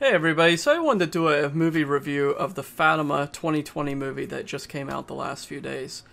Hey everybody, so I wanted to do a movie review of the Fatima 2020 movie that just came out the last few days.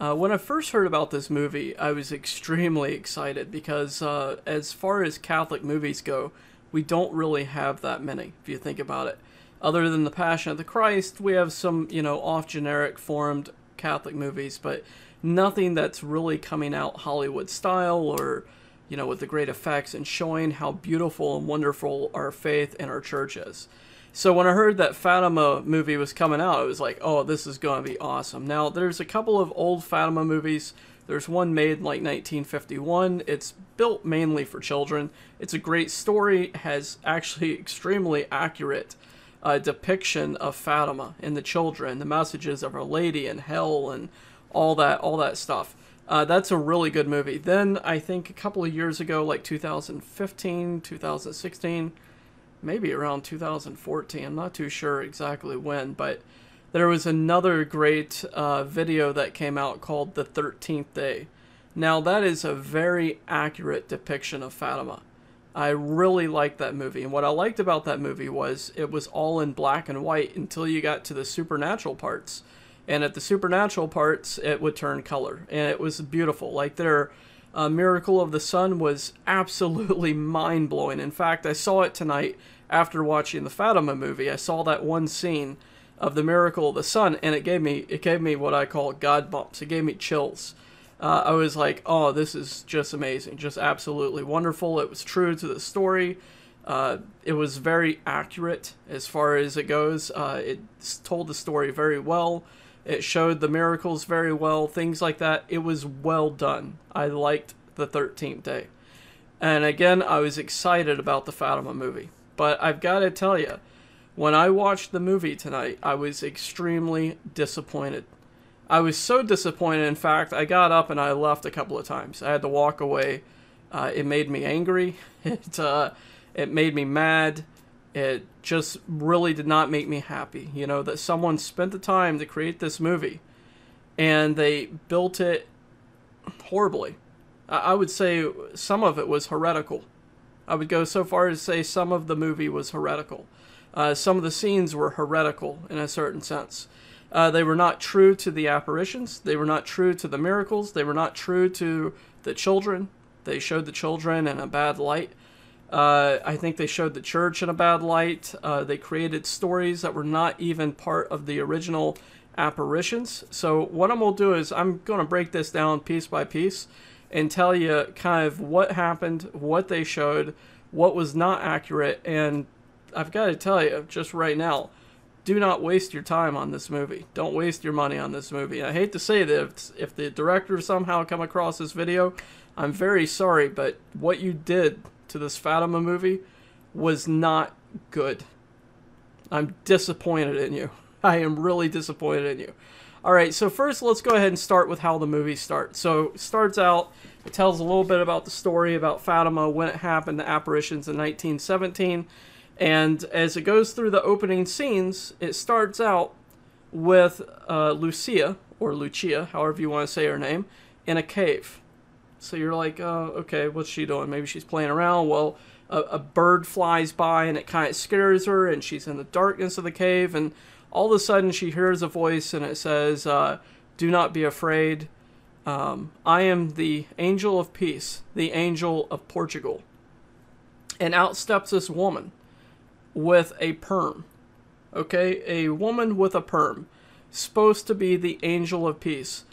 Uh, when I first heard about this movie, I was extremely excited because uh, as far as Catholic movies go, we don't really have that many, if you think about it. Other than The Passion of the Christ, we have some, you know, off generic formed Catholic movies, but nothing that's really coming out Hollywood style or you know, with the great effects and showing how beautiful and wonderful our faith and our church is. So when I heard that Fatima movie was coming out, I was like, oh, this is going to be awesome. Now, there's a couple of old Fatima movies. There's one made in like 1951. It's built mainly for children. It's a great story, has actually extremely accurate uh, depiction of Fatima and the children, the messages of Our Lady and hell and all that, all that stuff. Uh, that's a really good movie. Then I think a couple of years ago, like 2015, 2016, maybe around 2014, I'm not too sure exactly when, but there was another great uh, video that came out called The 13th Day. Now, that is a very accurate depiction of Fatima. I really liked that movie. And what I liked about that movie was it was all in black and white until you got to the supernatural parts and at the supernatural parts it would turn color. And it was beautiful. Like their uh, miracle of the sun was absolutely mind-blowing. In fact i saw it tonight after watching the fatima movie. I saw that one scene of the miracle of the sun and it gave me it gave me what i call god bumps. It gave me chills. Uh, i was like oh this is just amazing. Just absolutely wonderful. It was true to the story. Uh, it was very accurate as far as it goes. Uh, it told the story very well. It showed the miracles very well, things like that. It was well done. I liked the 13th day. And again, I was excited about the Fatima movie. But I've got to tell you, when I watched the movie tonight, I was extremely disappointed. I was so disappointed, in fact, I got up and I left a couple of times. I had to walk away. Uh, it made me angry. It, uh, it made me mad it just really did not make me happy. You know, that someone spent the time to create this movie and they built it horribly. I would say some of it was heretical. I would go so far as to say some of the movie was heretical. Uh, some of the scenes were heretical in a certain sense. Uh, they were not true to the apparitions. They were not true to the miracles. They were not true to the children. They showed the children in a bad light. Uh, I think they showed the church in a bad light. Uh, they created stories that were not even part of the original apparitions. So what I'm going to do is I'm going to break this down piece by piece and tell you kind of what happened, what they showed, what was not accurate, and I've got to tell you just right now, do not waste your time on this movie. Don't waste your money on this movie. I hate to say that if, if the director somehow come across this video, I'm very sorry, but what you did to this Fatima movie was not good. I'm disappointed in you. I am really disappointed in you. All right, so first let's go ahead and start with how the movie starts. So it starts out, it tells a little bit about the story about Fatima, when it happened, the apparitions in 1917. And as it goes through the opening scenes, it starts out with uh, Lucia, or Lucia, however you want to say her name, in a cave. So you're like, oh, okay, what's she doing? Maybe she's playing around. Well, a, a bird flies by and it kind of scares her, and she's in the darkness of the cave, and all of a sudden she hears a voice and it says, uh, Do not be afraid. Um, I am the angel of peace, the angel of Portugal. And out steps this woman with a perm. Okay, a woman with a perm, supposed to be the angel of peace.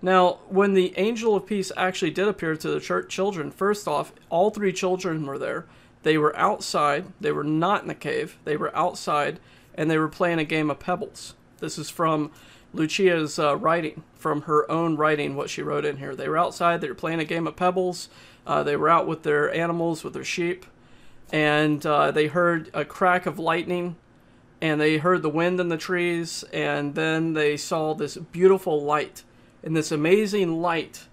Now, when the angel of peace actually did appear to the church children, first off, all three children were there. They were outside. They were not in the cave. They were outside, and they were playing a game of pebbles. This is from Lucia's uh, writing, from her own writing, what she wrote in here. They were outside. They were playing a game of pebbles. Uh, they were out with their animals, with their sheep, and uh, they heard a crack of lightning, and they heard the wind in the trees, and then they saw this beautiful light and this amazing light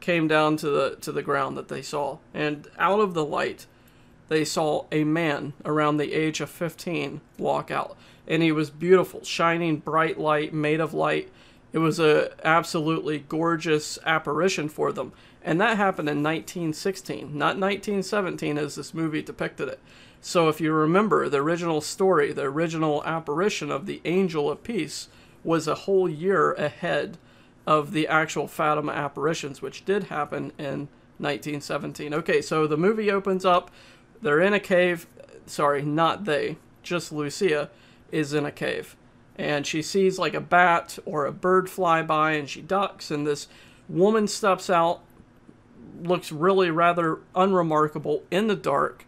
came down to the to the ground that they saw. And out of the light they saw a man around the age of 15 walk out. And he was beautiful shining bright light made of light. It was a absolutely gorgeous apparition for them. And that happened in 1916 not 1917 as this movie depicted it. So if you remember, the original story, the original apparition of the Angel of Peace was a whole year ahead of the actual Fatima apparitions, which did happen in 1917. Okay, so the movie opens up. They're in a cave. Sorry, not they. Just Lucia is in a cave. And she sees like a bat or a bird fly by and she ducks. And this woman steps out, looks really rather unremarkable in the dark.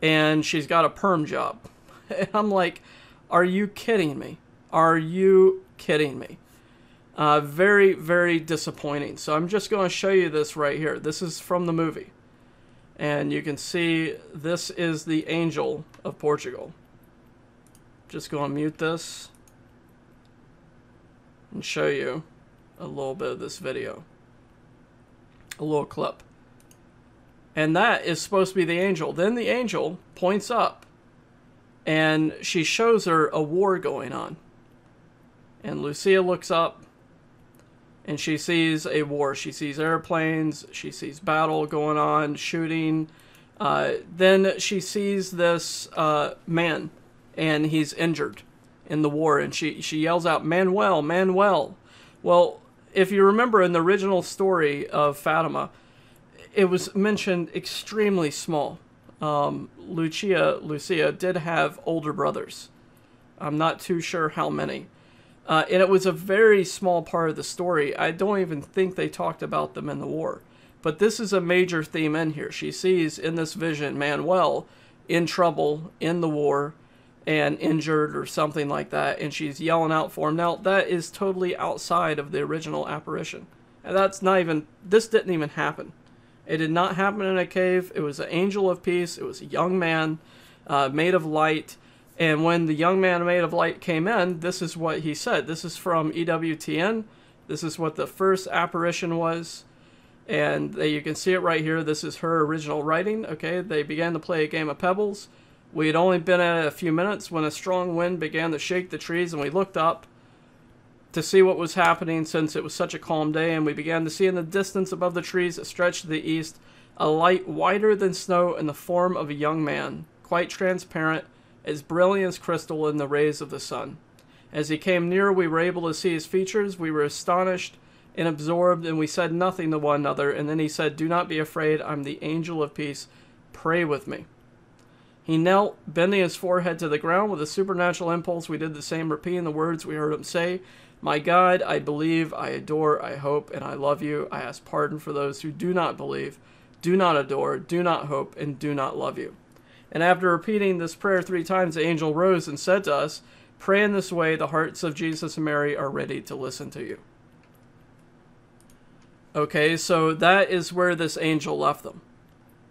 And she's got a perm job. And I'm like, are you kidding me? Are you kidding me? Uh, very, very disappointing. So I'm just going to show you this right here. This is from the movie. And you can see this is the angel of Portugal. Just going to mute this and show you a little bit of this video. A little clip. And that is supposed to be the angel. Then the angel points up and she shows her a war going on. And Lucia looks up and she sees a war. She sees airplanes, she sees battle going on, shooting. Uh, then she sees this uh, man, and he's injured in the war, and she, she yells out, Manuel, Manuel. Well, if you remember in the original story of Fatima, it was mentioned extremely small. Um, Lucia, Lucia did have older brothers. I'm not too sure how many. Uh, and it was a very small part of the story. I don't even think they talked about them in the war. But this is a major theme in here. She sees in this vision Manuel in trouble in the war and injured or something like that, and she's yelling out for him. Now, that is totally outside of the original apparition. And that's not even, this didn't even happen. It did not happen in a cave. It was an angel of peace. It was a young man uh, made of light and when the young man made of light came in, this is what he said. This is from EWTN. This is what the first apparition was. And you can see it right here. This is her original writing. Okay, they began to play a game of pebbles. We had only been at it a few minutes when a strong wind began to shake the trees, and we looked up to see what was happening since it was such a calm day. And we began to see in the distance above the trees that stretched to the east a light whiter than snow in the form of a young man, quite transparent as brilliant as crystal in the rays of the sun. As he came near, we were able to see his features. We were astonished and absorbed, and we said nothing to one another. And then he said, Do not be afraid. I'm the angel of peace. Pray with me. He knelt, bending his forehead to the ground with a supernatural impulse. We did the same, repeating the words we heard him say My God, I believe, I adore, I hope, and I love you. I ask pardon for those who do not believe, do not adore, do not hope, and do not love you. And after repeating this prayer three times, the angel rose and said to us, Pray in this way, the hearts of Jesus and Mary are ready to listen to you. Okay, so that is where this angel left them.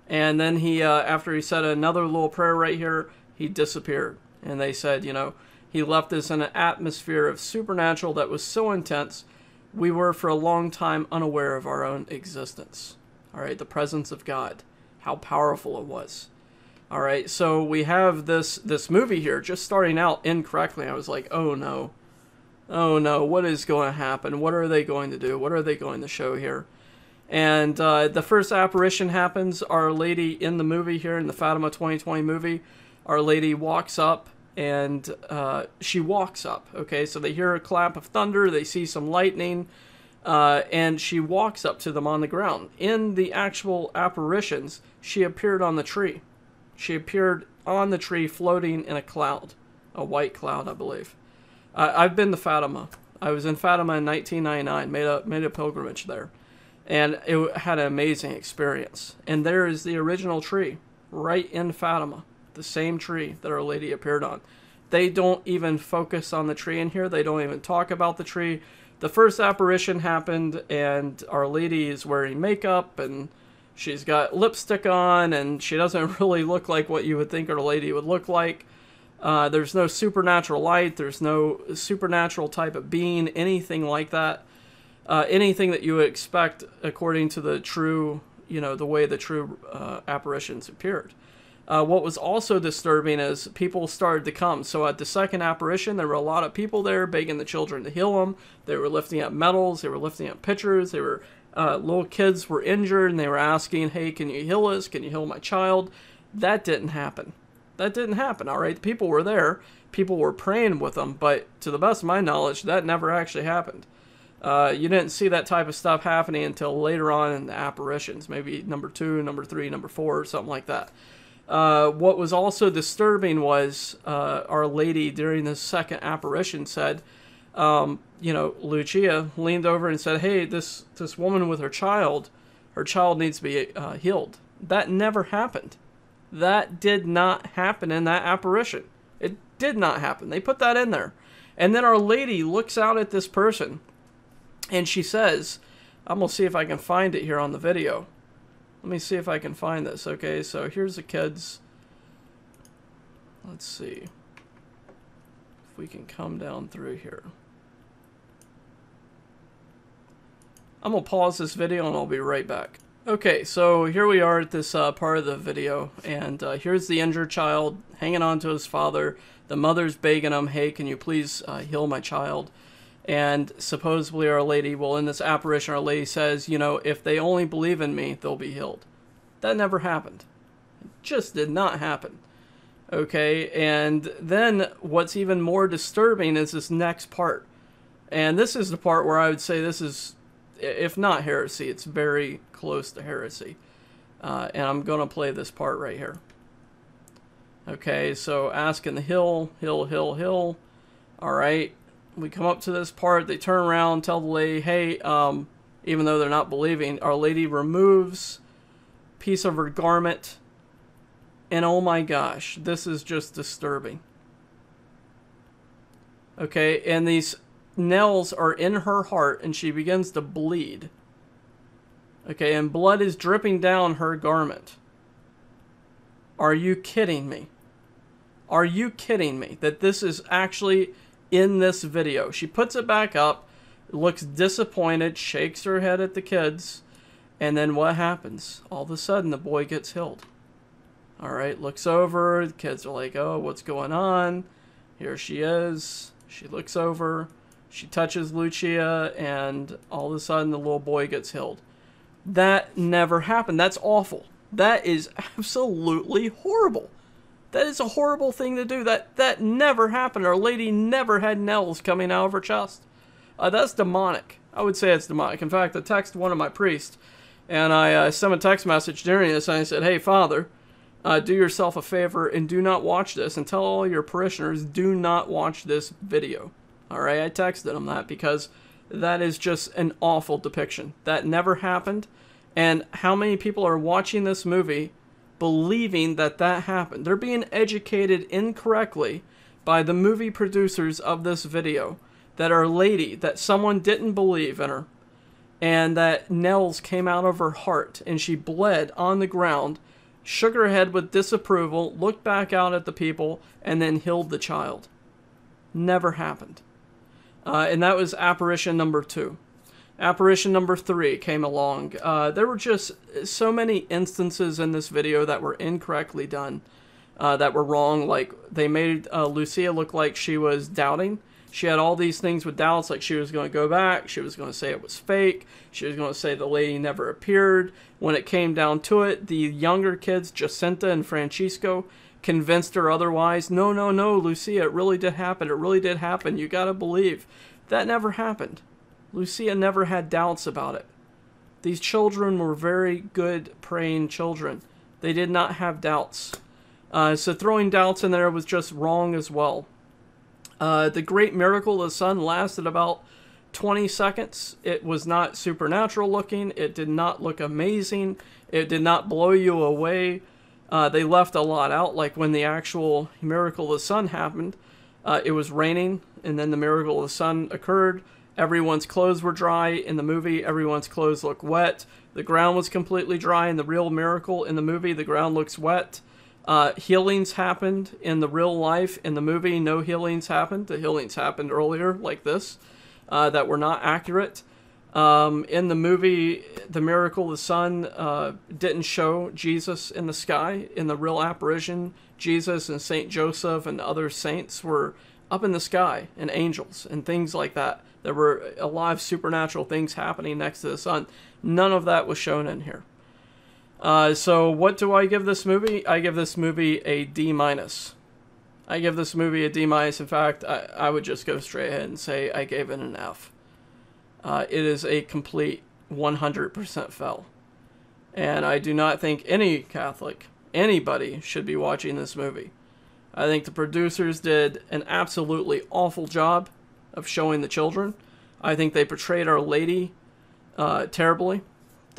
And then he, uh, after he said another little prayer right here, he disappeared. And they said, you know, he left us in an atmosphere of supernatural that was so intense, we were for a long time unaware of our own existence. All right, the presence of God, how powerful it was. All right, so we have this this movie here just starting out incorrectly. I was like, oh no, oh no, what is going to happen? What are they going to do? What are they going to show here? And uh, the first apparition happens. Our Lady in the movie here in the Fatima 2020 movie, Our Lady walks up and uh, she walks up. Okay, so they hear a clap of thunder, they see some lightning, uh, and she walks up to them on the ground. In the actual apparitions, she appeared on the tree. She appeared on the tree floating in a cloud, a white cloud, I believe. I've been to Fatima. I was in Fatima in 1999, made a, made a pilgrimage there. And it had an amazing experience. And there is the original tree right in Fatima, the same tree that Our Lady appeared on. They don't even focus on the tree in here, they don't even talk about the tree. The first apparition happened, and Our Lady is wearing makeup and She's got lipstick on, and she doesn't really look like what you would think a lady would look like. Uh, there's no supernatural light. There's no supernatural type of being, anything like that. Uh, anything that you would expect according to the true, you know, the way the true uh, apparitions appeared. Uh, what was also disturbing is people started to come. So at the second apparition, there were a lot of people there begging the children to heal them. They were lifting up medals. They were lifting up pitchers. They were uh, little kids were injured and they were asking, hey, can you heal us? Can you heal my child? That didn't happen. That didn't happen, all right? People were there, people were praying with them, but to the best of my knowledge, that never actually happened. Uh, you didn't see that type of stuff happening until later on in the apparitions, maybe number two, number three, number four, or something like that. Uh, what was also disturbing was uh, Our Lady during the second apparition said, um, you know, Lucia leaned over and said, "Hey, this this woman with her child, her child needs to be uh, healed." That never happened. That did not happen in that apparition. It did not happen. They put that in there, and then Our Lady looks out at this person, and she says, "I'm gonna see if I can find it here on the video." Let me see if I can find this. Okay, so here's the kids. Let's see we can come down through here. I'm going to pause this video and I'll be right back. Okay, so here we are at this uh, part of the video, and uh, here's the injured child hanging on to his father. The mother's begging him, hey, can you please uh, heal my child? And supposedly Our Lady, well, in this apparition, Our Lady says, you know, if they only believe in me, they'll be healed. That never happened. It just did not happen. Okay, and then what's even more disturbing is this next part. And this is the part where I would say this is if not heresy, it's very close to heresy. Uh, and I'm going to play this part right here. Okay, so asking the hill, hill, hill, hill. All right, we come up to this part. They turn around, tell the lady, hey, um, even though they're not believing, Our Lady removes piece of her garment. And oh my gosh, this is just disturbing. Okay, and these nails are in her heart and she begins to bleed. Okay, and blood is dripping down her garment. Are you kidding me? Are you kidding me that this is actually in this video? She puts it back up, looks disappointed, shakes her head at the kids, and then what happens? All of a sudden, the boy gets healed. All right, looks over. The kids are like, oh, what's going on? Here she is. She looks over. She touches Lucia, and all of a sudden the little boy gets healed. That never happened. That's awful. That is absolutely horrible. That is a horrible thing to do. That that never happened. Our lady never had nails coming out of her chest. Uh, that's demonic. I would say it's demonic. In fact, I texted one of my priests, and I uh, sent a text message during this, and I said, "Hey, Father, uh, do yourself a favor and do not watch this, and tell all your parishioners do not watch this video." All right, I texted them that because that is just an awful depiction. That never happened. And how many people are watching this movie believing that that happened? They're being educated incorrectly by the movie producers of this video that our lady, that someone didn't believe in her, and that nails came out of her heart and she bled on the ground, shook her head with disapproval, looked back out at the people, and then healed the child. Never happened. Uh, and that was apparition number two. Apparition number three came along. Uh, there were just so many instances in this video that were incorrectly done, uh, that were wrong. Like, they made uh, Lucia look like she was doubting. She had all these things with doubts, like she was going to go back, she was going to say it was fake, she was going to say the lady never appeared. When it came down to it, the younger kids, Jacinta and Francisco, convinced her otherwise. No, no, no, Lucia, it really did happen. It really did happen. You got to believe. That never happened. Lucia never had doubts about it. These children were very good praying children. They did not have doubts. Uh, so throwing doubts in there was just wrong as well. Uh, the great miracle of the sun lasted about 20 seconds. It was not supernatural looking. It did not look amazing. It did not blow you away. Uh, they left a lot out, like when the actual miracle of the sun happened. Uh, it was raining, and then the miracle of the sun occurred. Everyone's clothes were dry in the movie. Everyone's clothes look wet. The ground was completely dry in the real miracle. In the movie, the ground looks wet. Uh, healings happened in the real life. In the movie, no healings happened. The healings happened earlier, like this, uh, that were not accurate. Um, in the movie, The Miracle of the Sun uh, didn't show Jesus in the sky. In the real apparition, Jesus and Saint Joseph and other saints were up in the sky and angels and things like that. There were alive supernatural things happening next to the sun. None of that was shown in here. Uh, so what do I give this movie? I give this movie a D minus. I give this movie a D minus. In fact, I, I would just go straight ahead and say I gave it an F. Uh, it is a complete 100% fail. And I do not think any Catholic, anybody, should be watching this movie. I think the producers did an absolutely awful job of showing the children. I think they portrayed Our Lady uh, terribly.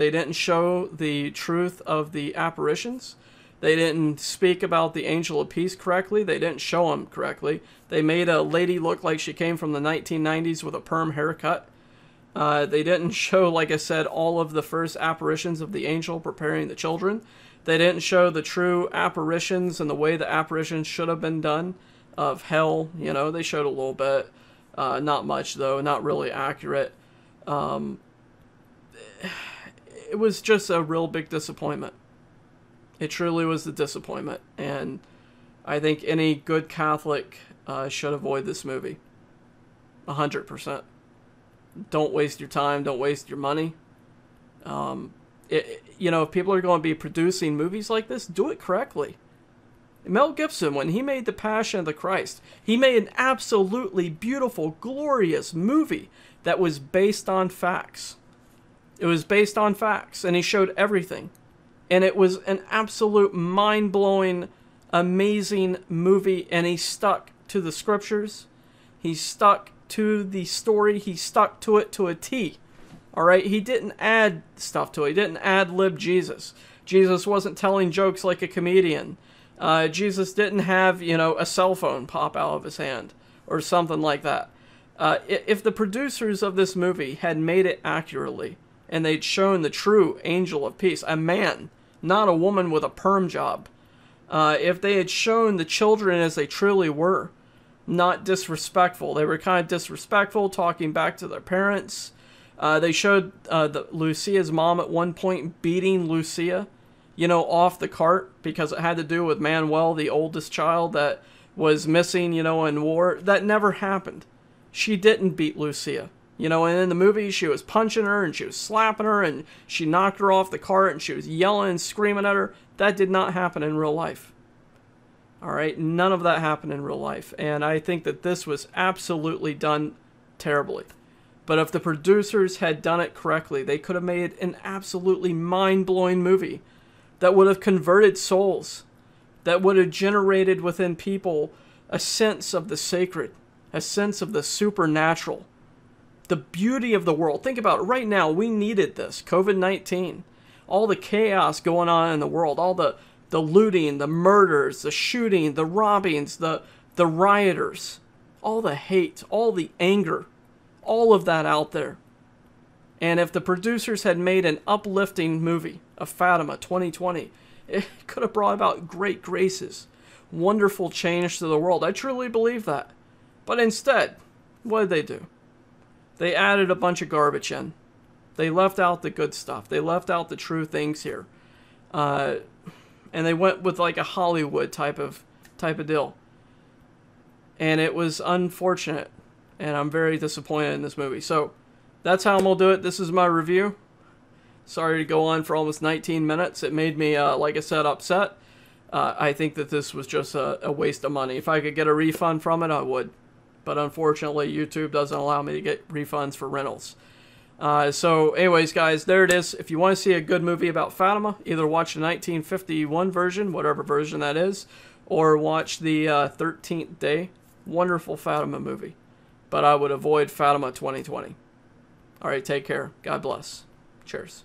They didn't show the truth of the apparitions. They didn't speak about the angel of peace correctly. They didn't show him correctly. They made a lady look like she came from the 1990s with a perm haircut. Uh, they didn't show, like I said, all of the first apparitions of the angel preparing the children. They didn't show the true apparitions and the way the apparitions should have been done of hell. You know, they showed a little bit. Uh, not much, though. Not really accurate. Um, it was just a real big disappointment. It truly was a disappointment. And I think any good Catholic uh, should avoid this movie. 100% don't waste your time, don't waste your money. Um, it, you know, if people are going to be producing movies like this, do it correctly. Mel Gibson, when he made The Passion of the Christ, he made an absolutely beautiful, glorious movie that was based on facts. It was based on facts, and he showed everything. And it was an absolute mind blowing, amazing movie, and he stuck to the scriptures. He stuck to the story. He stuck to it to a T. All right, he didn't add stuff to it. He didn't ad lib Jesus. Jesus wasn't telling jokes like a comedian. Uh, Jesus didn't have, you know, a cell phone pop out of his hand or something like that. Uh, if the producers of this movie had made it accurately and they'd shown the true angel of peace, a man, not a woman with a perm job, uh, if they had shown the children as they truly were, not disrespectful. They were kind of disrespectful, talking back to their parents. Uh, they showed uh, the, Lucia's mom at one point beating Lucia, you know, off the cart because it had to do with Manuel, the oldest child that was missing, you know, in war. That never happened. She didn't beat Lucia. You know, and in the movie, she was punching her and she was slapping her and she knocked her off the cart and she was yelling and screaming at her. That did not happen in real life. All right, none of that happened in real life, and I think that this was absolutely done terribly. But if the producers had done it correctly, they could have made an absolutely mind blowing movie that would have converted souls, that would have generated within people a sense of the sacred, a sense of the supernatural, the beauty of the world. Think about it right now, we needed this COVID 19, all the chaos going on in the world, all the the looting, the murders, the shooting, the robbings, the the rioters, all the hate, all the anger, all of that out there. And if the producers had made an uplifting movie of Fatima 2020, it could have brought about great graces, wonderful change to the world. I truly believe that. But instead, what did they do? They added a bunch of garbage in. They left out the good stuff. They left out the true things here. Uh, and they went with like a Hollywood type of type of deal. And it was unfortunate, and I'm very disappointed in this movie. So that's how I'm gonna do it. This is my review. Sorry to go on for almost 19 minutes. It made me, uh, like I said, upset. Uh, I think that this was just a, a waste of money. If I could get a refund from it, I would. But unfortunately, YouTube doesn't allow me to get refunds for rentals. Uh, so, anyways, guys, there it is. If you want to see a good movie about Fatima, either watch the 1951 version, whatever version that is, or watch the uh, 13th Day. Wonderful Fatima movie. But I would avoid Fatima 2020. All right, take care. God bless. Cheers.